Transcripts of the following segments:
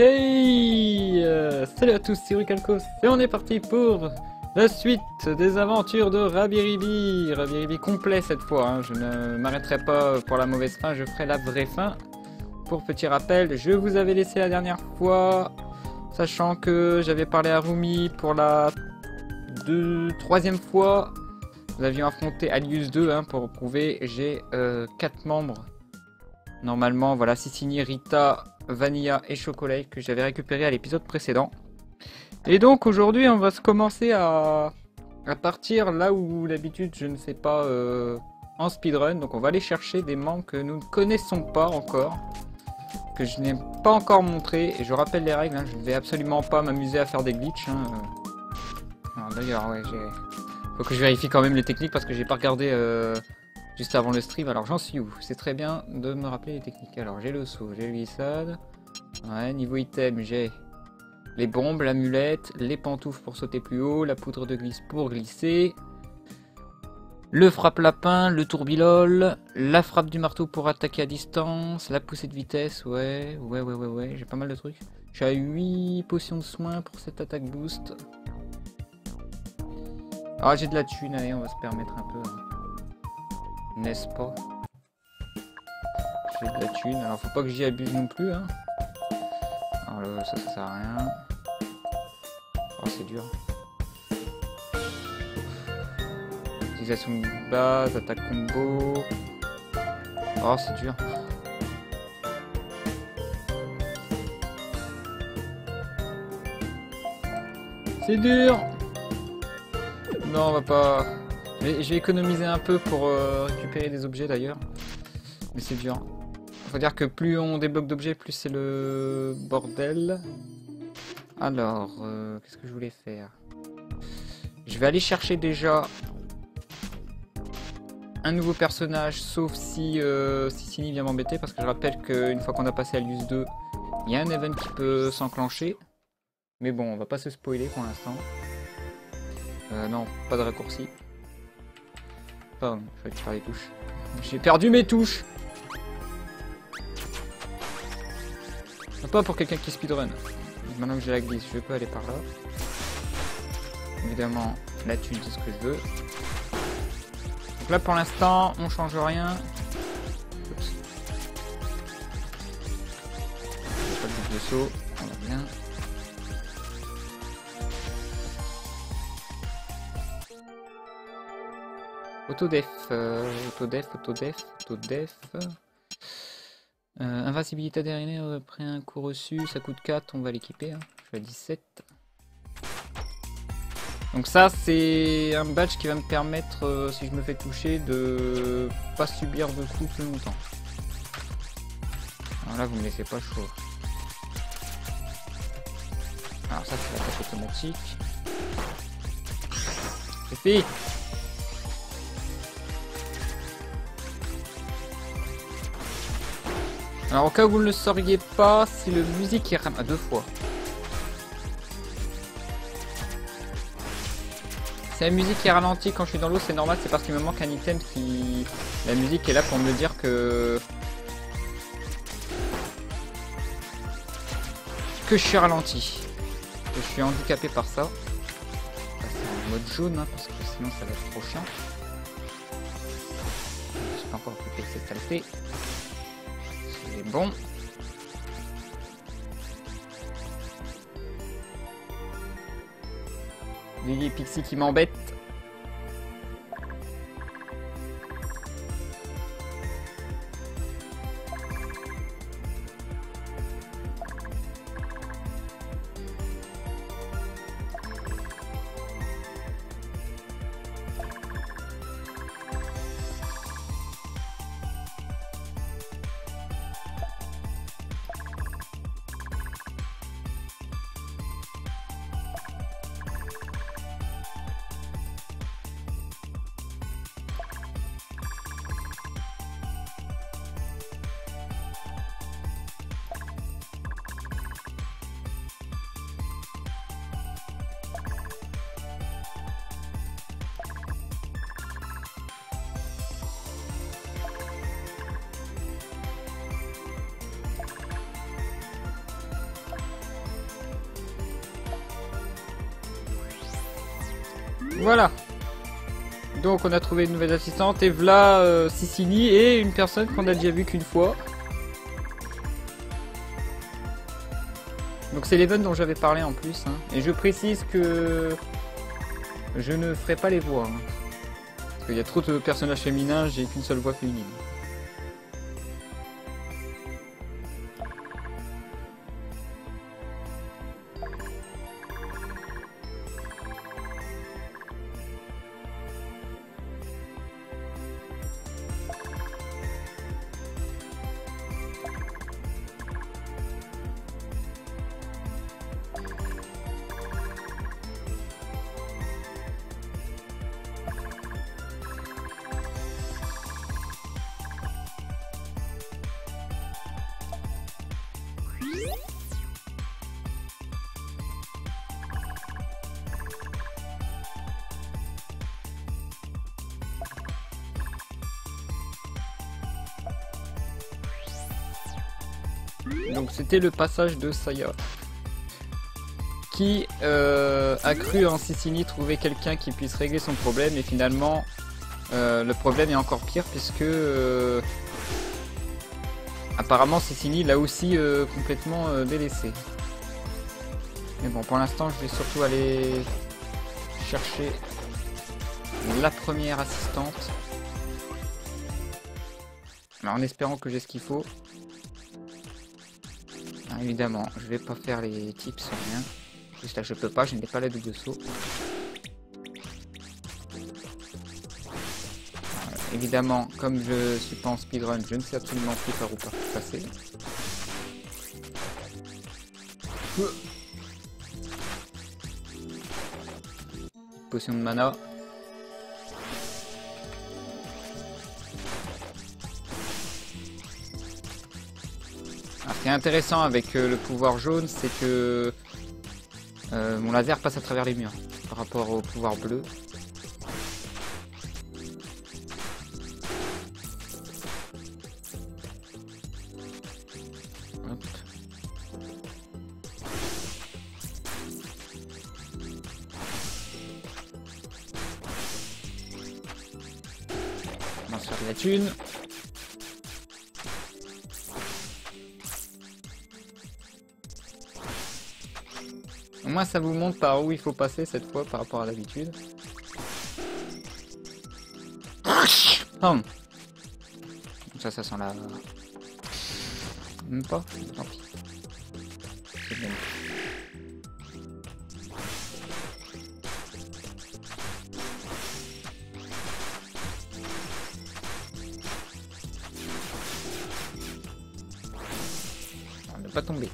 Euh, Salut à tous, c'est Rucalcos et on est parti pour la suite des aventures de Rabiribi. Rabiribi complet cette fois, hein. je ne m'arrêterai pas pour la mauvaise fin, je ferai la vraie fin. Pour petit rappel, je vous avais laissé la dernière fois, sachant que j'avais parlé à Rumi pour la deux, troisième fois. Nous avions affronté Alius 2 hein, pour prouver, j'ai 4 euh, membres. Normalement, voilà, Sicini, Rita, Vanilla et Chocolat que j'avais récupéré à l'épisode précédent. Et donc aujourd'hui on va se commencer à, partir là où d'habitude je ne fais pas euh, en speedrun. Donc on va aller chercher des membres que nous ne connaissons pas encore. Que je n'ai pas encore montré. Et je rappelle les règles, hein, je ne vais absolument pas m'amuser à faire des glitches. Hein. D'ailleurs ouais. Faut que je vérifie quand même les techniques parce que j'ai pas regardé euh, juste avant le stream. Alors j'en suis où? C'est très bien de me rappeler les techniques. Alors j'ai le saut, j'ai le glissade. Ouais, niveau item, j'ai les bombes, l'amulette, les pantoufles pour sauter plus haut, la poudre de glisse pour glisser, le frappe-lapin, le tourbilol, la frappe du marteau pour attaquer à distance, la poussée de vitesse, ouais, ouais, ouais, ouais, ouais, j'ai pas mal de trucs. J'ai à 8 potions de soins pour cette attaque boost. Ah, j'ai de la thune, allez, on va se permettre un peu. Hein n'est-ce pas? J'ai de la thune, alors faut pas que j'y abuse non plus. Hein. Alors là, ça, ça sert à rien. Oh, c'est dur. Utilisation de base, attaque combo. Oh, c'est dur. C'est dur Non, on va pas... Je vais économiser un peu pour euh, récupérer des objets d'ailleurs. Mais c'est dur. Faut dire que plus on débloque d'objets, plus c'est le bordel. Alors, euh, qu'est-ce que je voulais faire? Je vais aller chercher déjà un nouveau personnage, sauf si, euh, si Sini vient m'embêter, parce que je rappelle qu'une fois qu'on a passé à l'US 2, il y a un event qui peut s'enclencher. Mais bon, on va pas se spoiler pour l'instant. non, pas de raccourci. Pardon, je vais faire les touches. J'ai perdu mes touches Pas pour quelqu'un qui speedrun. Maintenant que j'ai la glisse, je peux aller par là. Évidemment, la thune, c'est ce que je veux. Donc là, pour l'instant, on change rien. Oups. Pas de saut, on va bien. Autodef, euh, autodef, autodef, autodef. Euh, invincibilité dernière après un coup reçu, ça coûte 4, on va l'équiper. Hein. Je suis à 17. Donc ça c'est un badge qui va me permettre, euh, si je me fais toucher, de pas subir de coups plus longtemps. Alors là vous me laissez pas chaud. Alors ça c'est l'attaque automatique. C'est fait Alors au cas où vous ne le sauriez pas, si le musique est à deux fois. Si la musique est ralentie quand je suis dans l'eau, c'est normal, c'est parce qu'il me manque un item qui... La musique est là pour me dire que... Que je suis ralenti. Que je suis handicapé par ça. C'est en mode jaune, hein, parce que sinon ça va être trop chiant. Je pas encore occupé de cette saleté bon. Lily Pixie qui m'embête. Voilà. Donc on a trouvé une nouvelle assistante, Evla euh, Sicily et une personne qu'on a déjà vue qu'une fois. Donc c'est l'event dont j'avais parlé en plus. hein. Et je précise que je ne ferai pas les voix. hein. Parce qu'il y a trop de personnages féminins, j'ai qu'une seule voix féminine. C'était le passage de Saya. Qui euh, a cru en Sicily trouver quelqu'un qui puisse régler son problème et finalement euh, le problème est encore pire puisque euh, apparemment Sicily l'a aussi complètement délaissé. Mais bon pour l'instant je vais surtout aller chercher la première assistante. En espérant que j'ai ce qu'il faut. Évidemment, je vais pas faire les tips rien. Juste là, je peux pas, je n'ai pas la double saut. Voilà, évidemment, comme je suis pas en speedrun, je ne sais absolument plus par où passer. Potion de mana. Est intéressant avec euh, le pouvoir jaune, c'est que euh, mon laser passe à travers les murs par rapport au pouvoir bleu. Ça vous montre par où il faut passer cette fois par rapport à l'habitude. Hum. Ça, ça sent la... Même pas. C'est bien. Ah, Ne pas tomber.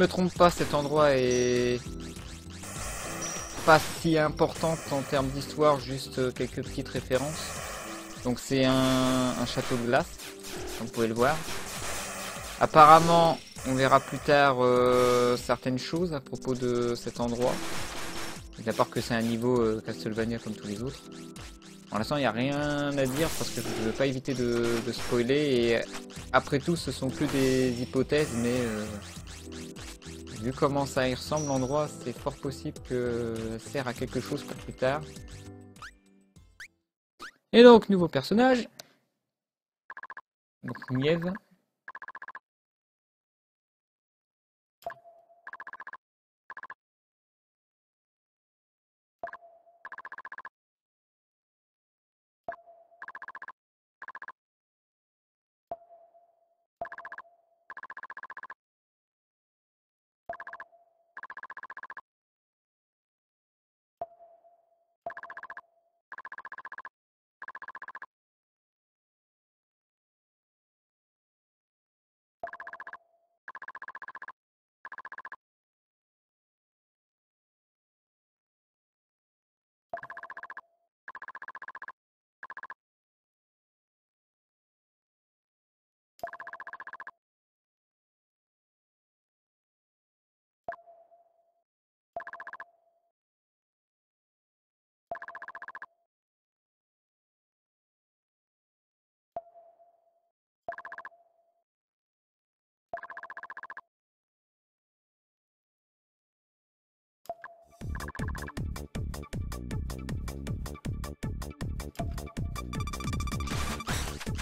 Me trompe pas, cet endroit est pas si important en termes d'histoire, juste quelques petites références. Donc c'est un, château de glace, vous pouvez le voir. Apparemment, on verra plus tard euh, certaines choses à propos de cet endroit. À part que c'est un niveau euh, Castlevania comme tous les autres. Pour l'instant, il n'y a rien à dire parce que je ne veux pas éviter de, de spoiler. Et après tout, ce sont que des hypothèses, mais euh, vu comment ça y ressemble l'endroit, c'est fort possible que ça sert à quelque chose pour plus tard. Et donc, nouveau personnage. Donc, Nièvre.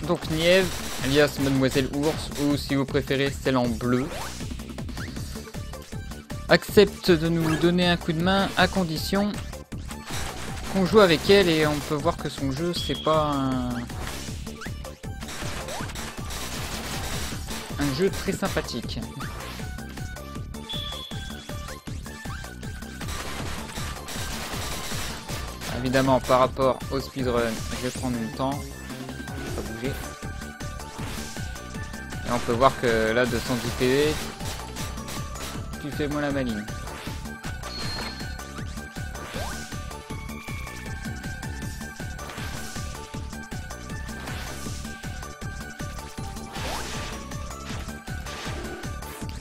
Donc Nièvre, alias Mademoiselle Ours, ou si vous préférez celle en bleu, accepte de nous donner un coup de main à condition qu'on joue avec elle et on peut voir que son jeu c'est pas un... un jeu très sympathique. Évidemment par rapport au speedrun je vais prendre mon temps, Et on peut voir que là 210 PV, tu fais moins la maline.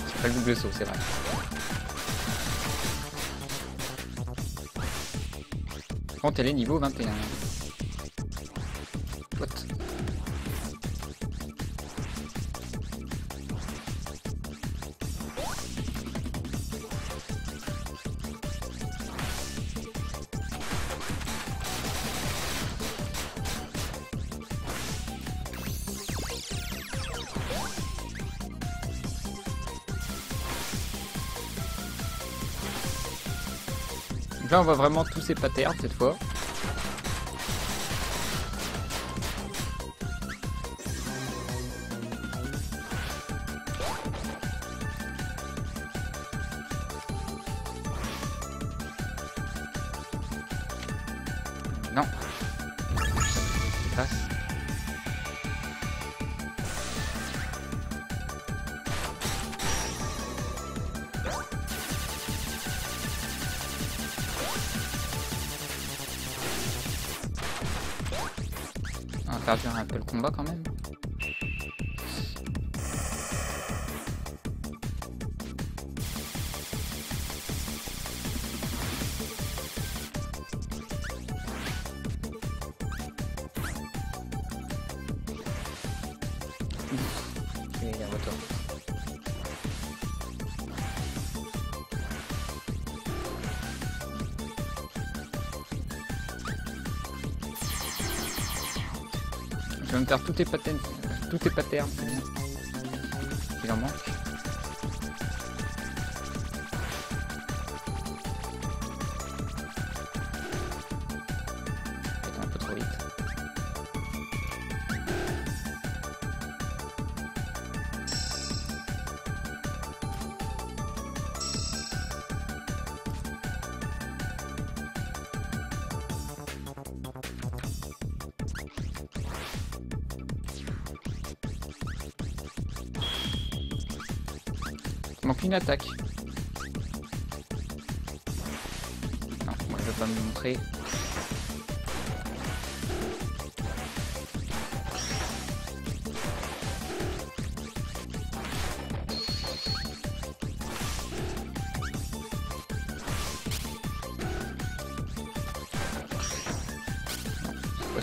C'est pas le double saut, c'est vrai. Quand elle est niveau 21. Là on voit vraiment tous ces patterns cette fois. Combat quand même. Me faire tous tes patterns, tous tes patterns, c'est bien. Manque une attaque. Non, moi je vais pas me montrer.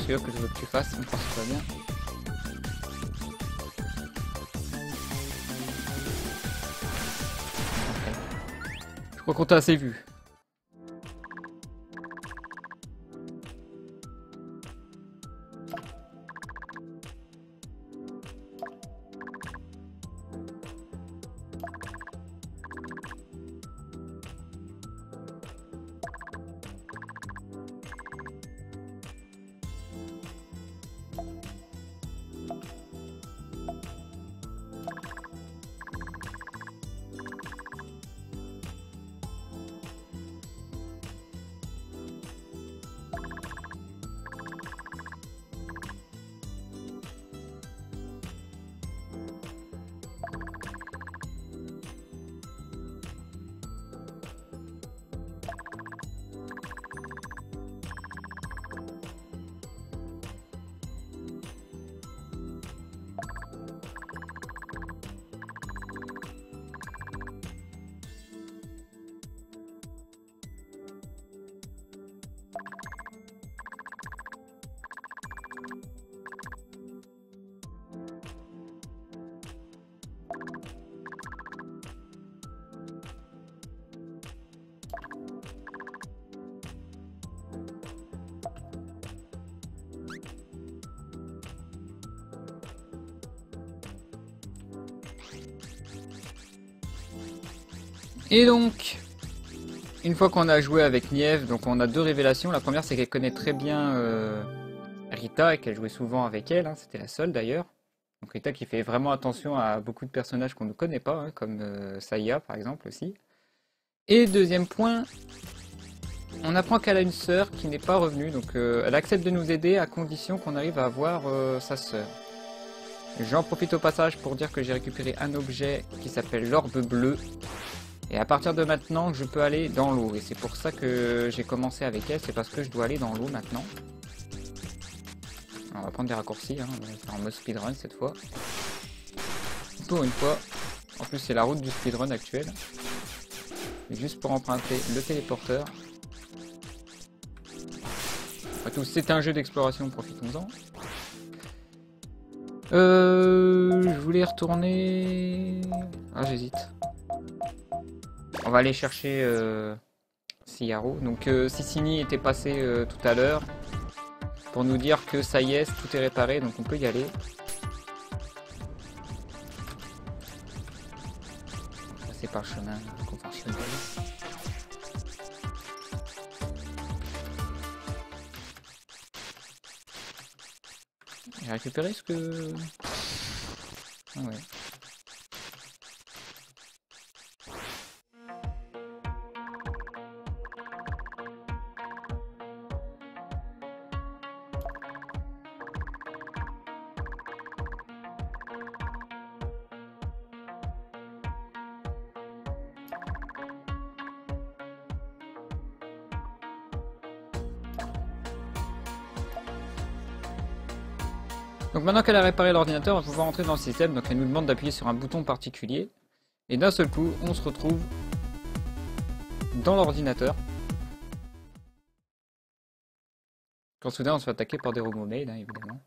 Sûr que je veux que tu fasses, mais ça va bien. Je crois qu'on t'a assez Et donc, une fois qu'on a joué avec Nieve, donc on a deux révélations. La première, c'est qu'elle connaît très bien euh, Rita et qu'elle jouait souvent avec elle. hein. C'était la seule d'ailleurs. Donc Rita qui fait vraiment attention à beaucoup de personnages qu'on ne connaît pas, hein, comme euh, Saya par exemple aussi. Et deuxième point, on apprend qu'elle a une sœur qui n'est pas revenue. Donc euh, elle accepte de nous aider à condition qu'on arrive à voir euh, sa sœur. J'en profite au passage pour dire que j'ai récupéré un objet qui s'appelle l'orbe bleu. Et à partir de maintenant, je peux aller dans l'eau. Et c'est pour ça que j'ai commencé avec elle, c'est parce que je dois aller dans l'eau maintenant. On va prendre des raccourcis, hein. on va faire en mode speedrun cette fois. Pour une fois. En plus, c'est la route du speedrun actuel. Juste pour emprunter le téléporteur. Après tout, c'est un jeu d'exploration, profitons-en. Euh, je voulais retourner... Ah, j'hésite. On va aller chercher euh. Donc euh, Sissini était passé euh, tout à l'heure pour nous dire que ça y est, tout est réparé, donc on peut y aller. C'est par le chemin conventionnel. J'ai récupéré ce que... Ah ouais. Maintenant qu'elle a réparé l'ordinateur, on va pouvoir entrer dans le système. Donc elle nous demande d'appuyer sur un bouton particulier. Et d'un seul coup, on se retrouve dans l'ordinateur. Quand soudain on se fait attaquer par des robots maid, hein, évidemment.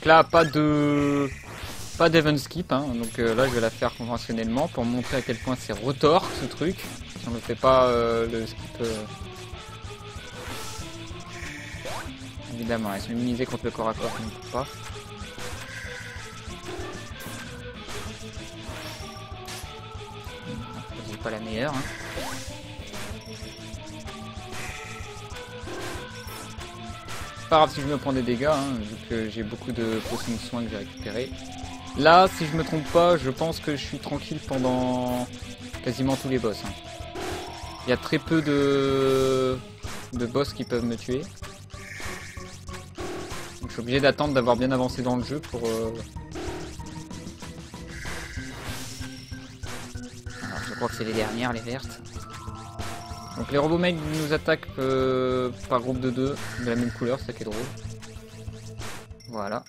Donc là, pas de pas d'event skip, hein. donc euh, là je vais la faire conventionnellement pour montrer à quel point c'est retort ce truc. Si on ne fait pas euh, le skip, euh... évidemment, elle se immunisée contre le corps à corps, on peut pas. C'est pas la meilleure. Hein. Pas grave si je me prends des dégâts, hein, vu que j'ai beaucoup de potions de soins que j'ai récupérées. Là, si je me trompe pas, je pense que je suis tranquille pendant quasiment tous les boss. hein. Il y a très peu de... de boss qui peuvent me tuer. Je suis obligé d'attendre d'avoir bien avancé dans le jeu pour... euh, Alors, je crois que c'est les dernières, les vertes. Donc les robots mecs nous attaquent euh, par groupe de deux, de la même couleur, ça qui est drôle. Voilà.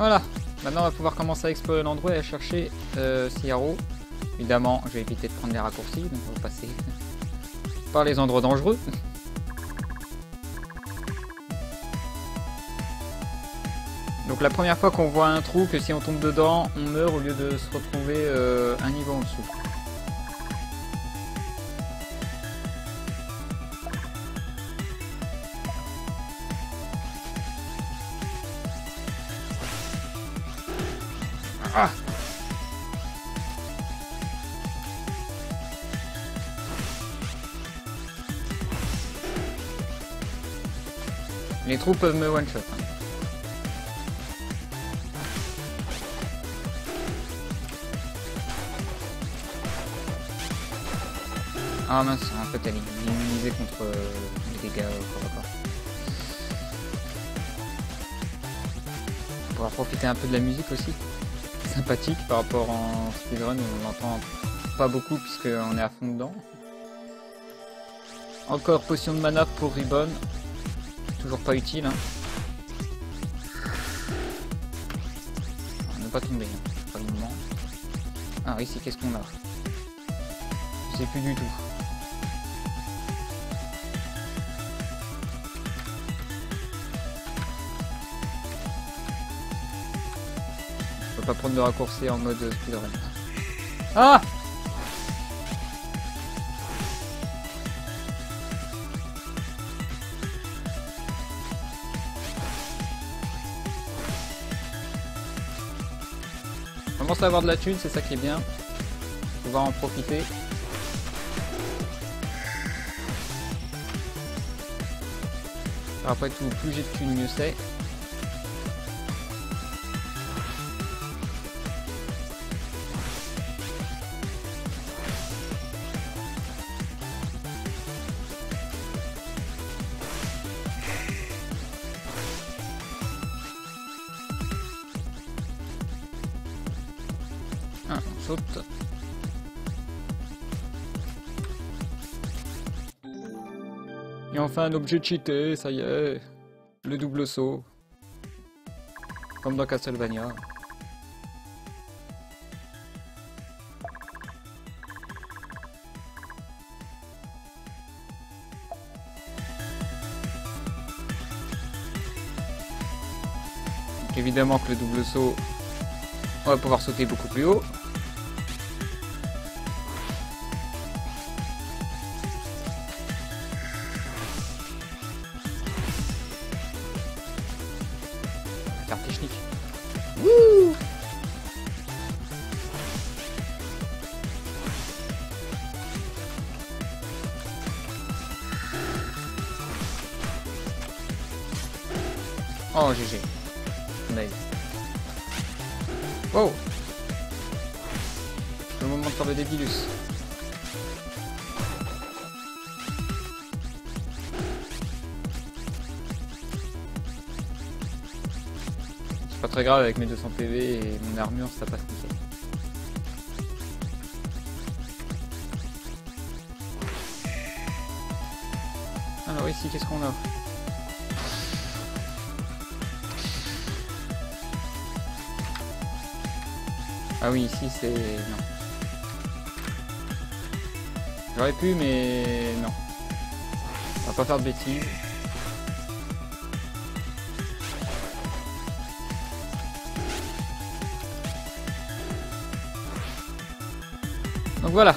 Voilà. Maintenant on va pouvoir commencer à explorer l'endroit et à chercher euh. Évidemment, je vais éviter de prendre les raccourcis, donc on va passer par les endroits dangereux. Donc la première fois qu'on voit un trou, que si on tombe dedans, on meurt au lieu de se retrouver euh, un niveau en dessous. Ah Les trous peuvent me one-shot. hein. Ah mince, en fait elle est immunisée contre euh, les dégâts corps à corps. On pourra profiter un peu de la musique aussi. Sympathique par rapport en speedrun où on l'entend pas beaucoup puisqu'on est à fond dedans. Encore potion de mana pour Ribbon. Toujours pas utile. Hein. On n'est pas tombé. Hein. Pas le moment. Ah ici qu'est-ce qu'on a? Je sais plus du tout. Pas prendre de raccourci en mode speedrun. Ah commence à avoir de la thune, c'est ça qui est bien. Pouvoir en profiter. Après tout, plus j'ai de thunes, mieux c'est. Et enfin un objet cheaté, ça y est. Le double saut. Comme dans Castlevania. évidemment que le double saut, on va pouvoir sauter beaucoup plus haut. Avec mes 200 PV et mon armure, ça passe nickel. Alors ici, qu'est-ce qu'on a Ah oui, ici c'est... non. J'aurais pu, mais non. On va pas faire de bêtises. Donc voilà,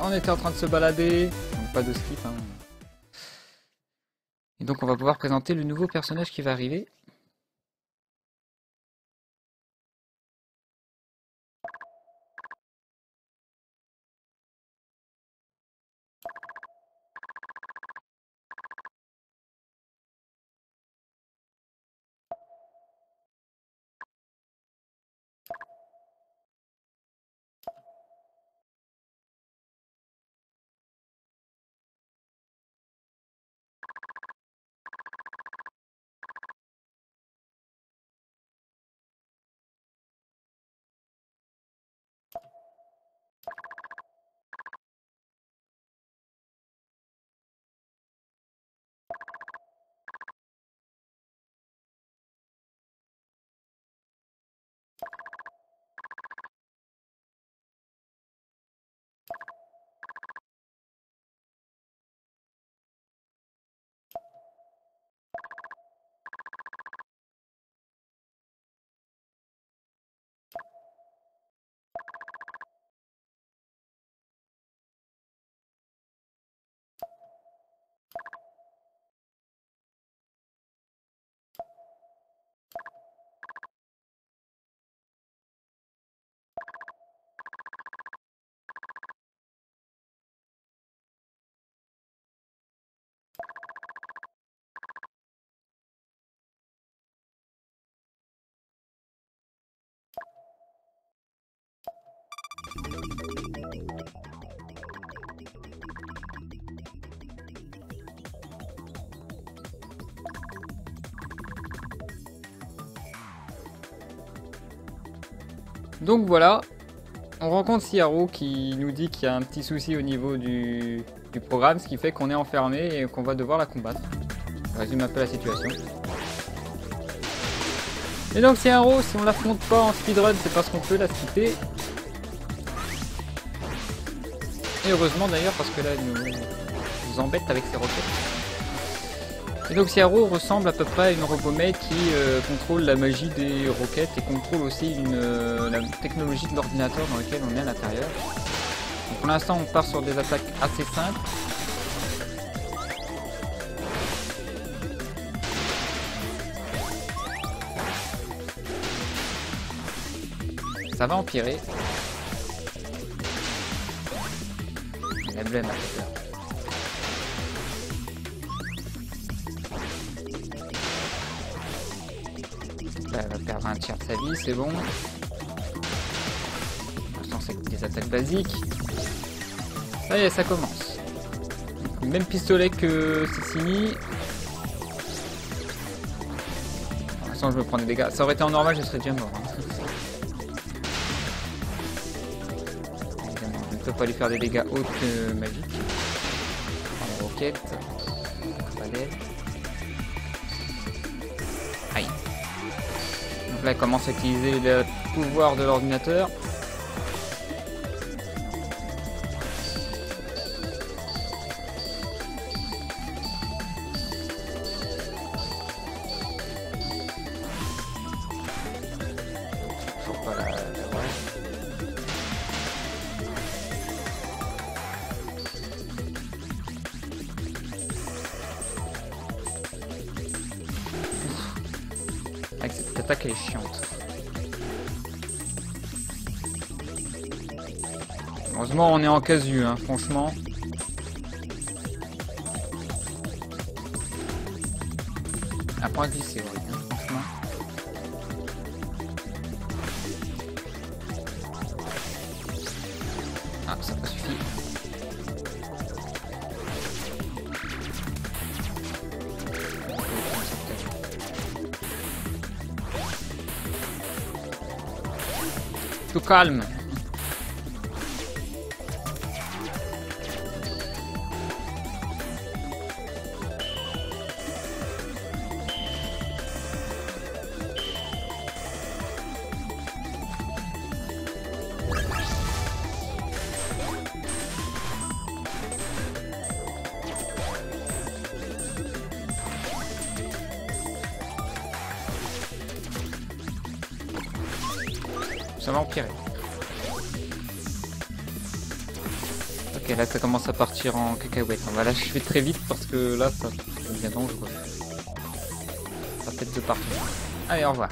on était en train de se balader, donc pas de skip. Hein. Et donc on va pouvoir présenter le nouveau personnage qui va arriver. Donc voilà, on rencontre Siaro qui nous dit qu'il y a un petit souci au niveau du, programme, ce qui fait qu'on est enfermé et qu'on va devoir la combattre. Résume un peu la situation. Et donc Siaro, si on l'affronte pas en speedrun, c'est parce qu'on peut la skipper Heureusement d'ailleurs parce que là, il nous, nous embête avec ses roquettes. Et donc Ciaro ressemble à peu près à une robomate qui euh, contrôle la magie des roquettes et contrôle aussi une, euh, la technologie de l'ordinateur dans lequel on est à l'intérieur. Pour l'instant on part sur des attaques assez simples. Ça va empirer. Elle va perdre un tiers de sa vie, c'est bon. Pour l'instant, c'est des attaques basiques. Ça y est, ça commence. Même pistolet que Sissimi. Pour l'instant, je me prends des dégâts. Ça aurait été en normal, je serais déjà mort. hein. Pas lui faire des dégâts autres que magiques. En roquette. Aïe. Donc là, elle commence à utiliser le pouvoir de l'ordinateur. En casu, hein, franchement. À glisser, ouais, hein, Ok, là ça commence à partir en cacahuète. On va l'achever très vite parce que là ça devient dangereux. Ça pète de partout. Allez, au revoir.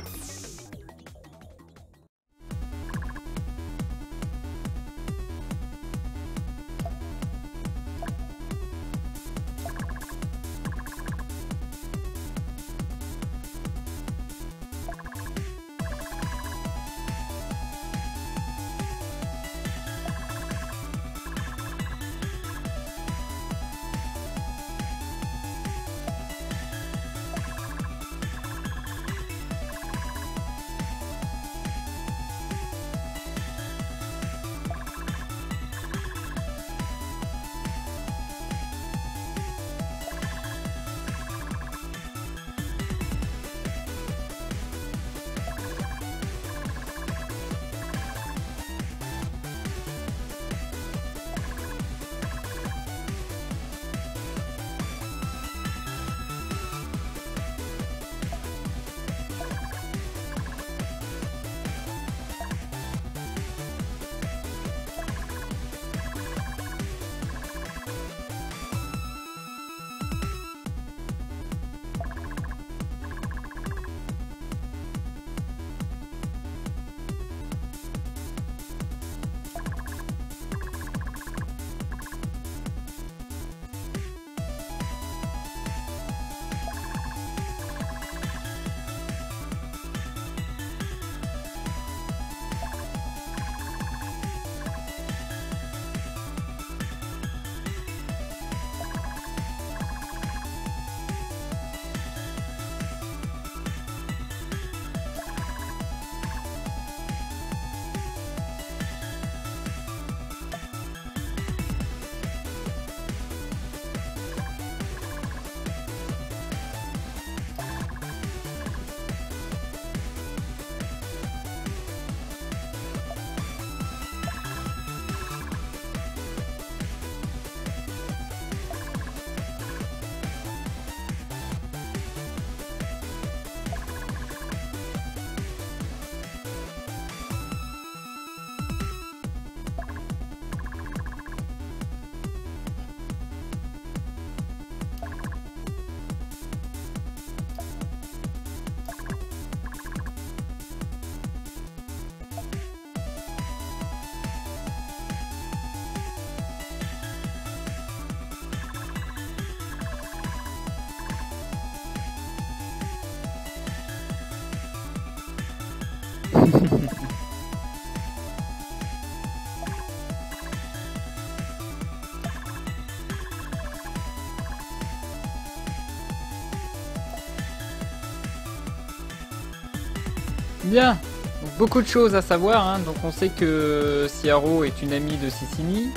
Beaucoup de choses à savoir. Hein. Donc on sait que Ciaro est une amie de Sicini.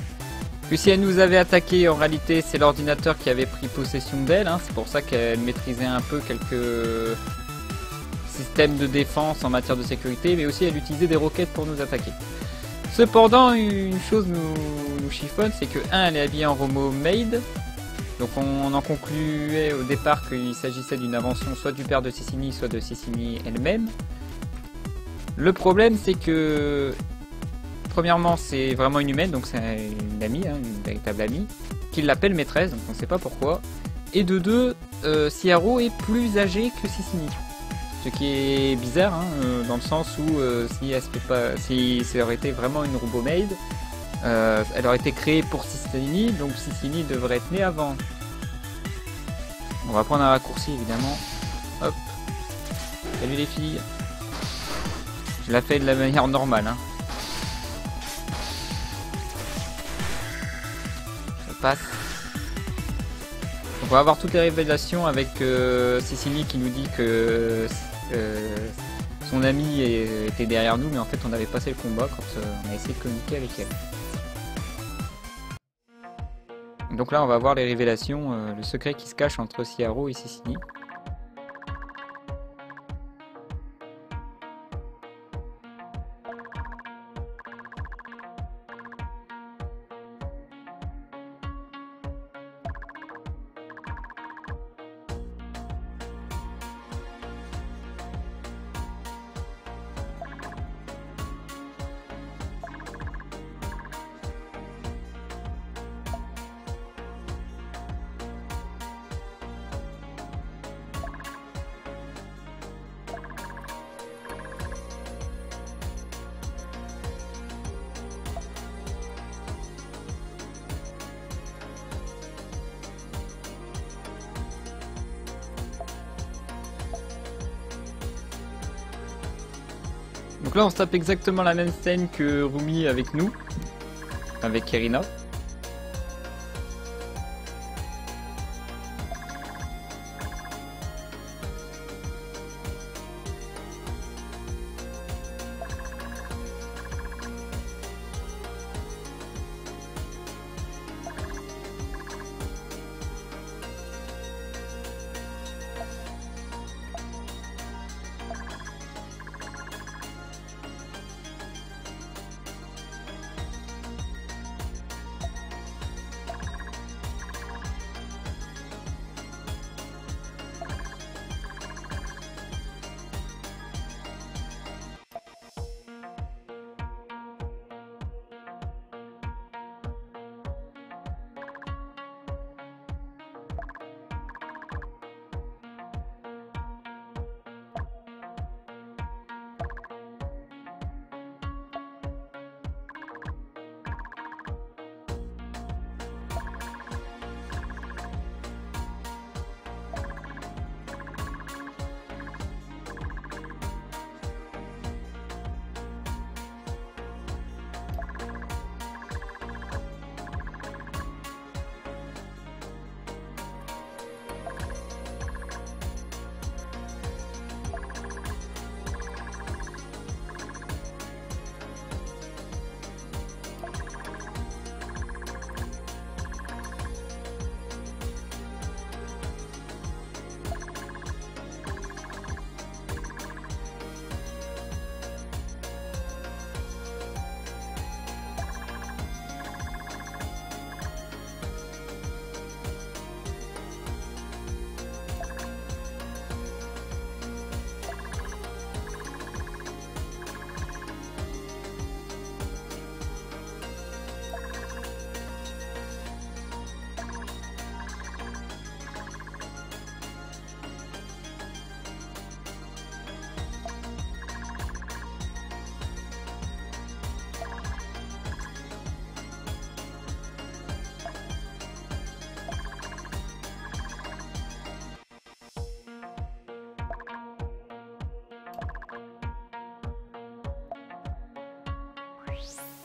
Que si elle nous avait attaqué, en réalité, c'est l'ordinateur qui avait pris possession d'elle. Hein. C'est pour ça qu'elle maîtrisait un peu quelques systèmes de défense en matière de sécurité, mais aussi elle utilisait des roquettes pour nous attaquer. Cependant, une chose nous, chiffonne, c'est que 1, elle est habillée en Romo Maid. Donc on en concluait au départ qu'il s'agissait d'une invention soit du père de Sicini, soit de Sicini elle-même. Le problème, c'est que premièrement, c'est vraiment une humaine, donc c'est une amie, hein, une véritable amie, qui l'appelle maîtresse, donc on ne sait pas pourquoi. Et de deux, euh, est plus âgée que Sicini. Ce qui est bizarre, hein, euh, dans le sens où euh, si, elle ça aurait été vraiment une robot maid, euh, elle aurait été créée pour Sicini, donc Sicini devrait être née avant. On va prendre un raccourci évidemment. Hop. Salut les filles. Je la fais de la manière normale. Hein. Ça passe. on va avoir toutes les révélations avec euh, qui nous dit que euh, son ami était derrière nous, mais en fait on avait passé le combat quand euh, on a essayé de communiquer avec elle. Donc là on va voir les révélations, euh, le secret qui se cache entre Ciaro et Sicini. Donc là on se tape exactement la même scène que Rumi avec nous, avec Irina. Cheers.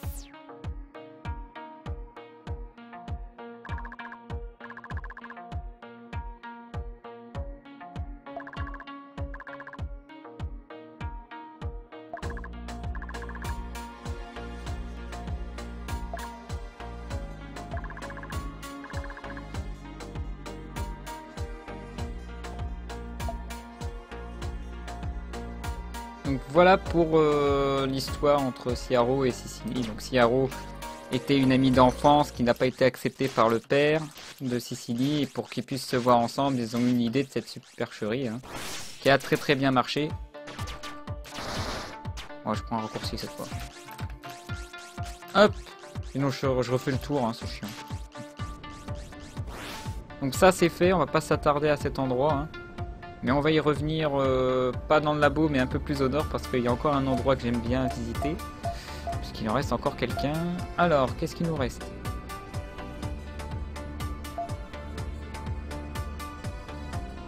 Donc voilà pour euh, l'histoire entre Ciaro et Sicily. Donc Ciaro était une amie d'enfance qui n'a pas été acceptée par le père de Sicily et pour qu'ils puissent se voir ensemble, ils ont eu une idée de cette supercherie hein, qui a très très bien marché. Moi je prends un raccourci cette fois. Hop Sinon je, refais le tour, hein, c'est chiant. Donc ça c'est fait, on va pas s'attarder à cet endroit. Hein. Mais on va y revenir, euh, pas dans le labo, mais un peu plus au nord, parce qu'il y a encore un endroit que j'aime bien visiter. Puisqu'il en reste encore quelqu'un. Alors, qu'est-ce qu'il nous reste?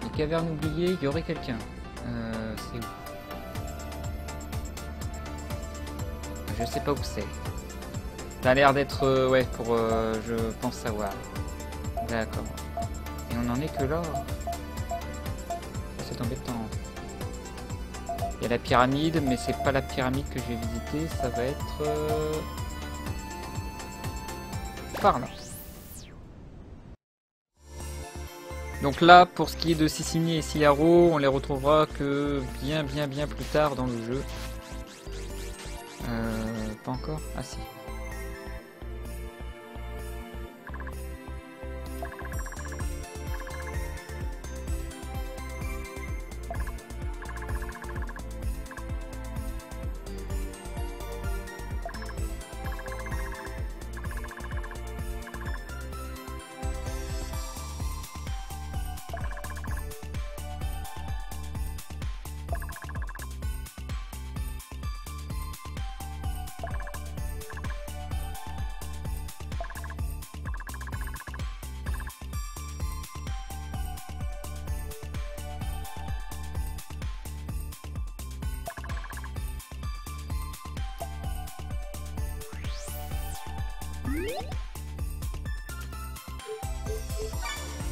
Les cavernes oubliées, il y aurait quelqu'un. Euh, c'est où? Je sais pas où c'est. Ça a l'air d'être... Euh, ouais, pour... Euh, je pense savoir. D'accord. Et on en est que là? Embêtant. Il y a la pyramide, mais c'est pas la pyramide que je vais visiter, ça va être... Euh, par là. Donc là, pour ce qui est de Sicini et Siaro, on les retrouvera que bien bien bien plus tard dans le jeu. Euh, pas encore Ah si.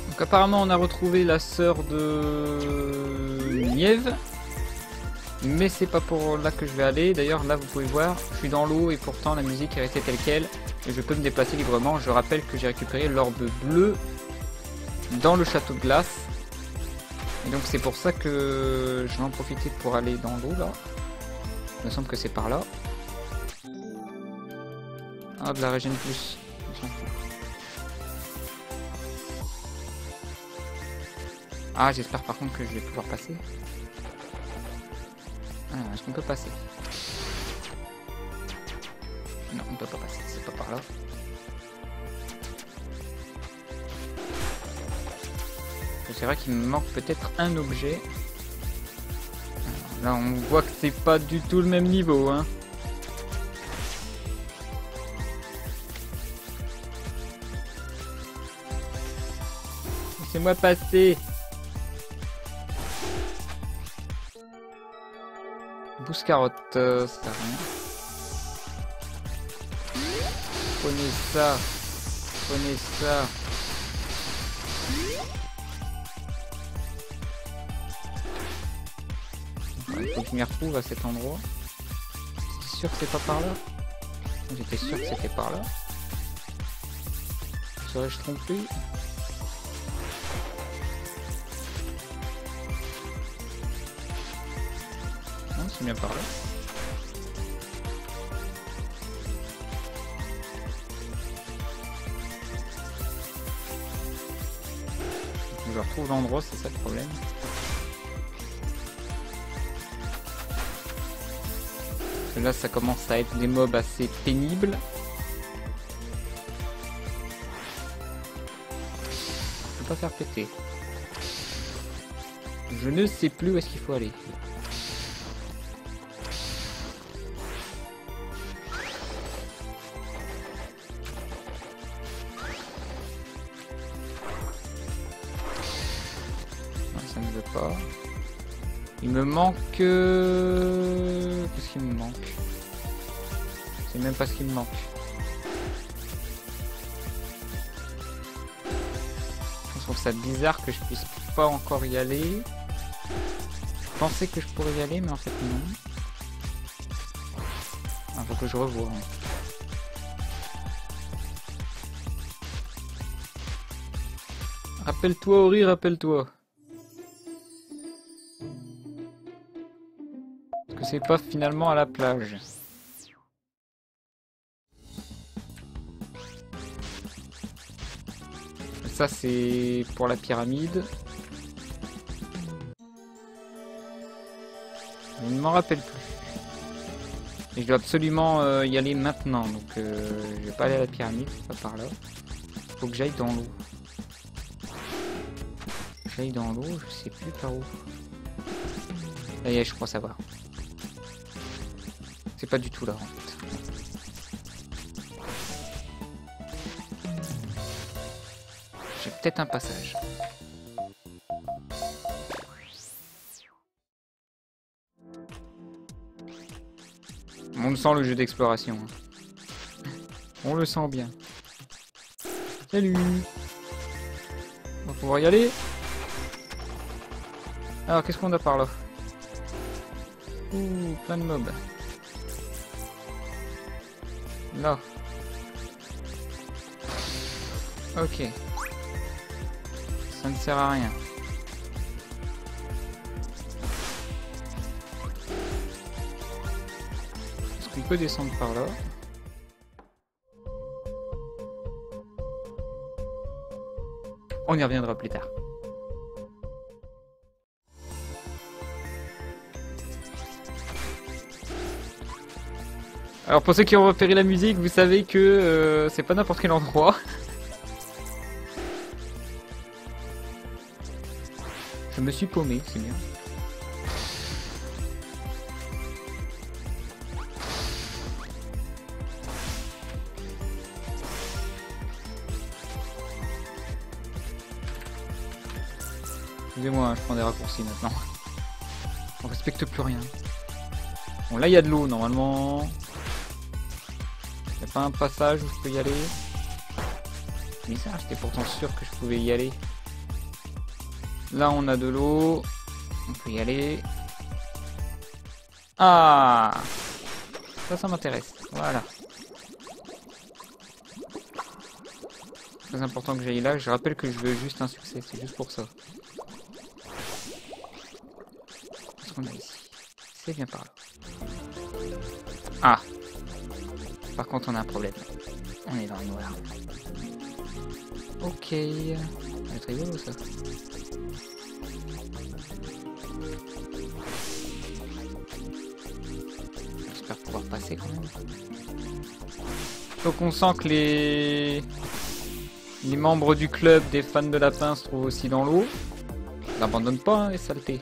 Donc apparemment on a retrouvé la sœur de Niève. Mais c'est pas pour là que je vais aller. D'ailleurs là vous pouvez voir, je suis dans l'eau et pourtant la musique est restée telle quelle. Et je peux me déplacer librement. Je rappelle que j'ai récupéré l'orbe bleue dans le château de glace. Et donc c'est pour ça que je vais en profiter pour aller dans l'eau là. Il me semble que c'est par là. Ah de la régène plus. Ah, j'espère par contre que je vais pouvoir passer. Ah, est-ce qu'on peut passer? Non, on peut pas passer, c'est pas par là. C'est vrai qu'il me manque peut-être un objet. là, on voit que c'est pas du tout le même niveau, hein. Laissez-moi passer carotte, euh, ça rien. Prenez ça. Prenez ça. il faut que je m'y retrouve à cet endroit. J'étais sûr que c'est pas par là. J'étais sûr que c'était par là. Serais-je trompé? Bien par là. Je retrouve l'endroit, c'est ça le problème. là, ça commence à être des mobs assez pénibles. Je peux pas faire péter. Je ne sais plus où est-ce qu'il faut aller. Manque... Euh, qu'est-ce qu'il me manque? C'est même pas ce qui me manque. Je trouve ça bizarre que je puisse pas encore y aller. Je pensais que je pourrais y aller, mais en fait non. Il ah, faut que je revoie. Rappelle-toi, Ori, rappelle-toi. Pas finalement à la plage Ça, c'est pour la pyramide. Je ne m'en rappelle plus. Et je dois absolument euh, y aller maintenant, donc euh, je vais pas aller à la pyramide, pas par là. Faut que j'aille dans l'eau. J'aille dans l'eau, je sais plus par où. Ça y est, je crois savoir. C'est pas du tout là en fait. J'ai peut-être un passage. On le sent le jeu d'exploration. On le sent bien. Salut On va pouvoir y aller alors, qu'est-ce qu'on a par là? Ouh, plein de mobs. Là. Ok. Ça ne sert à rien. Est-ce qu'on peut descendre par là? On y reviendra plus tard. Alors pour ceux qui ont repéré la musique, vous savez que euh, c'est pas n'importe quel endroit. Je me suis paumé, c'est bien. Excusez-moi, je prends des raccourcis maintenant. On respecte plus rien. Bon là il y a de l'eau normalement un passage où je peux y aller Bizarre, j'étais pourtant sûr que je pouvais y aller. Là, on a de l'eau. On peut y aller. Ah Ça, ça m'intéresse. Voilà. Très important que j'aille là. Je rappelle que je veux juste un succès. C'est juste pour ça. Qu'est-ce qu'on a ici C'est bien par là. Ah par contre, on a un problème. On est dans le noir. Ok. C'est rigolo ça. J'espère pouvoir passer quand même. Donc on sent que les... les membres du club des fans de lapin se trouvent aussi dans l'eau. N'abandonne pas hein, les saletés.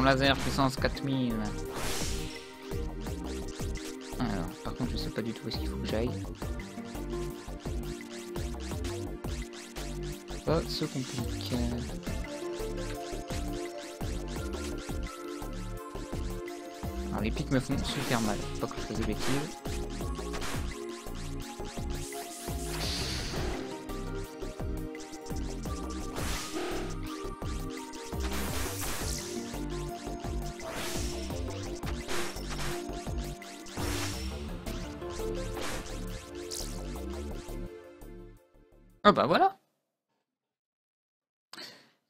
Laser puissance 4000. Alors, par contre, je sais pas du tout où est-ce qu'il faut que j'aille. Ça se complique. Alors, les pics me font super mal. Pas que je fasse des. Ah bah voilà.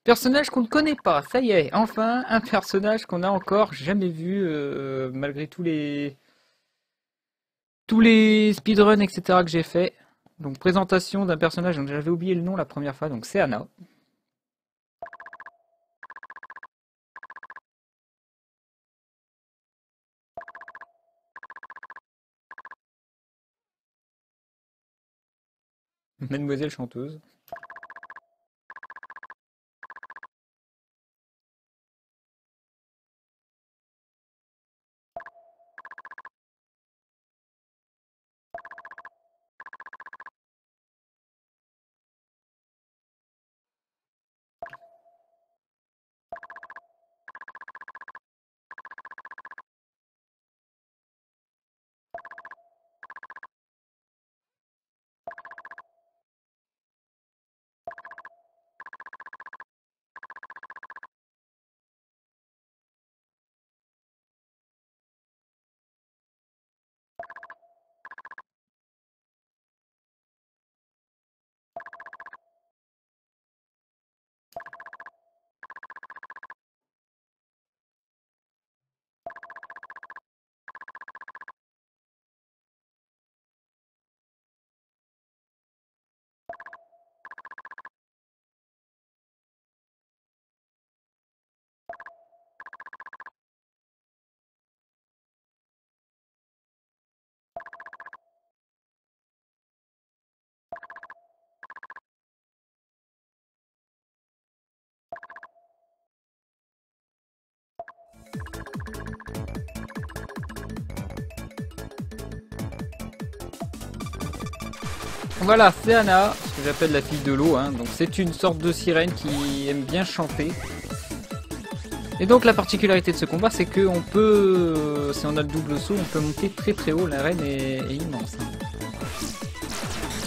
Personnage qu'on ne connaît pas, ça y est, enfin un personnage qu'on a encore jamais vu euh, malgré tous les tous les speedruns etc que j'ai fait. Donc présentation d'un personnage dont j'avais oublié le nom la première fois, donc c'est Anna. Mademoiselle chanteuse. Voilà, c'est Anna, ce que j'appelle la fille de l'eau. Hein. Donc c'est une sorte de sirène qui aime bien chanter. Et donc la particularité de ce combat, c'est que on peut, euh, si on a le double saut, on peut monter très très haut. La reine est, immense. Hein.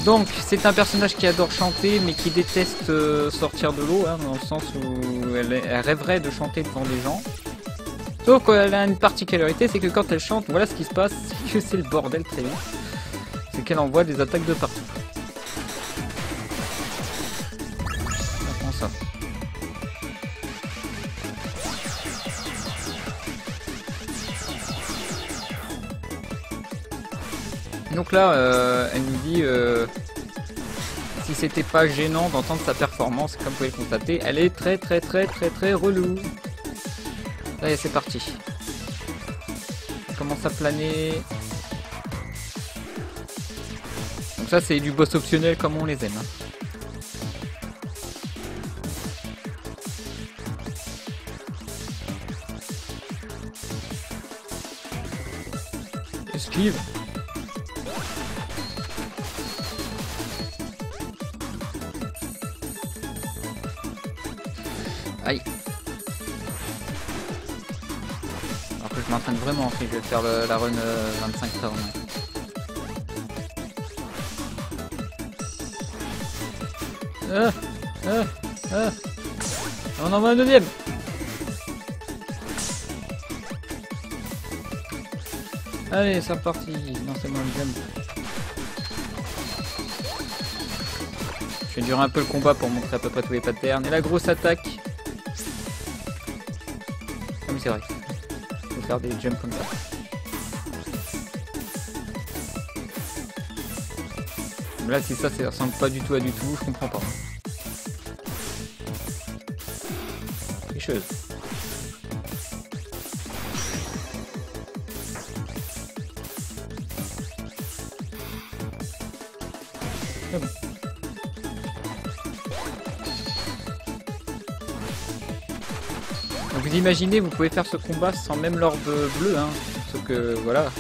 Donc c'est un personnage qui adore chanter, mais qui déteste euh, sortir de l'eau, hein, dans le sens où elle, rêverait de chanter devant des gens. Sauf qu'elle a une particularité, c'est que quand elle chante, voilà ce qui se passe, c'est que c'est le bordel très bien. C'est qu'elle envoie des attaques de partout. Euh, elle nous dit euh, si c'était pas gênant d'entendre sa performance, comme vous pouvez le constater, elle est très très très très très relou. Allez, c'est parti. Commence à planer. Donc ça, c'est du boss optionnel comme on les aime. Hein. Esquive m'entraîne vraiment, si je vais faire la run 25 heures. Ah, ah, ah. On en voit un deuxième. Allez, c'est reparti. Non, c'est moi jump. Je vais durer un peu le combat pour montrer à peu près tous les patterns. Et la grosse attaque c'est vrai. Faire des jumps comme ça. là, si ça, ça ressemble pas du tout à du tout, je comprends pas. Quelque imaginez, vous pouvez faire ce combat sans même l'orbe bleu, hein. Sauf que, voilà.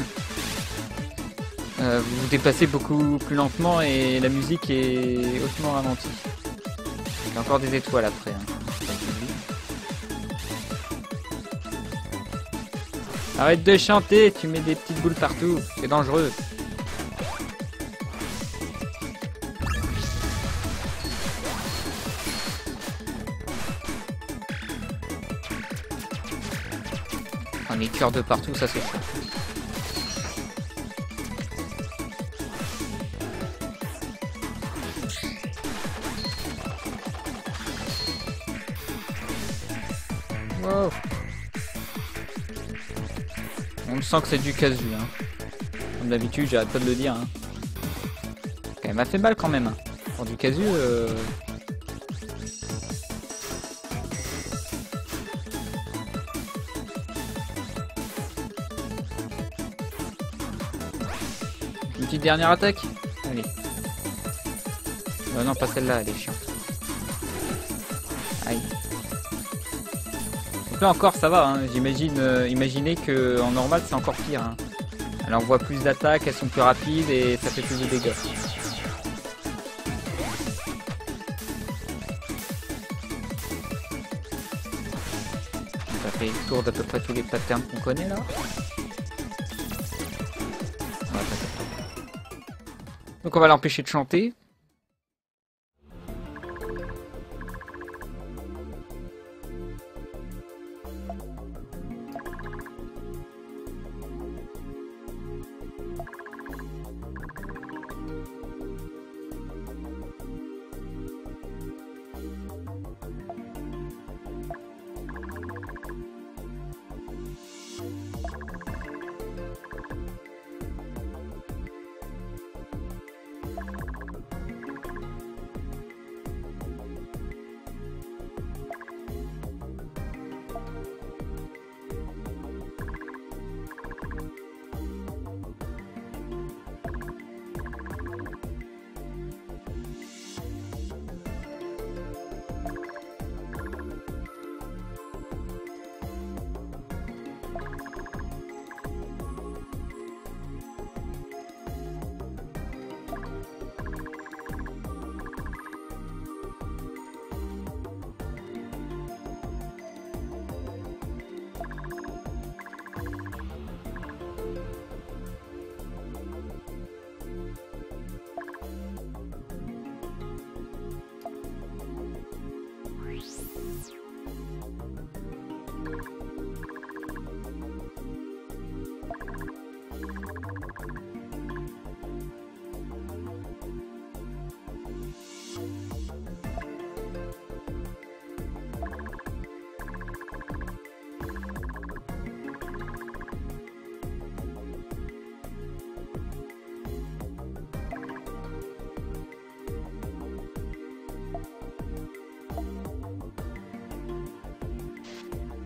Euh, vous vous déplacez beaucoup plus lentement et la musique est hautement ralentie. Il y a encore des étoiles après. Hein. Arrête de chanter, tu mets des petites boules partout, c'est dangereux. Les cœurs de partout, ça c'est chaud. Wow. On sent que c'est du casu, hein. Comme d'habitude, j'arrête pas de le dire. Hein. Elle m'a fait mal quand même. Pour du casu, euh... dernière attaque Allez. Euh, non, pas celle-là, elle est chiante. Aïe. Donc là encore, ça va. Hein. J'imagine, euh, imaginez que en normal, c'est encore pire. Hein. Elle envoie plus d'attaques, elles sont plus rapides et ça fait plus de dégâts. On a fait le tour d'à peu près tous les patterns qu'on connaît là. Donc on va l'empêcher de chanter.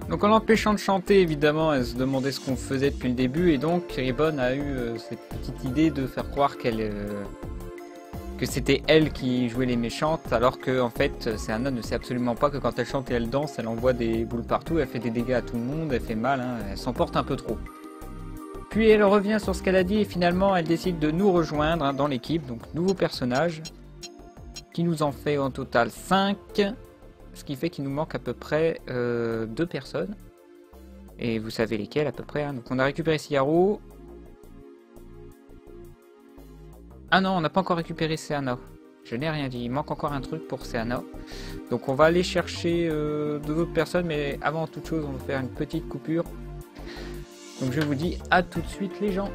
Donc en l'empêchant de chanter, évidemment, elle se demandait ce qu'on faisait depuis le début, et donc Ribbon a eu euh, cette petite idée de faire croire qu'elle euh, que c'était elle qui jouait les méchantes, alors que en fait, Serena ne sait absolument pas que quand elle chante et elle danse, elle envoie des boules partout, elle fait des dégâts à tout le monde, elle fait mal, hein, elle s'emporte un peu trop. Puis elle revient sur ce qu'elle a dit et finalement elle décide de nous rejoindre hein, dans l'équipe, donc nouveau personnage, qui nous en fait en total 5 ce qui fait qu'il nous manque à peu près euh, deux personnes. Et vous savez lesquelles à peu près. Hein. Donc on a récupéré Ciaro. Ah non, on n'a pas encore récupéré Seana. Je n'ai rien dit, il manque encore un truc pour Seana. Donc on va aller chercher euh, deux autres personnes, mais avant toute chose, on va faire une petite coupure. Donc je vous dis à tout de suite les gens.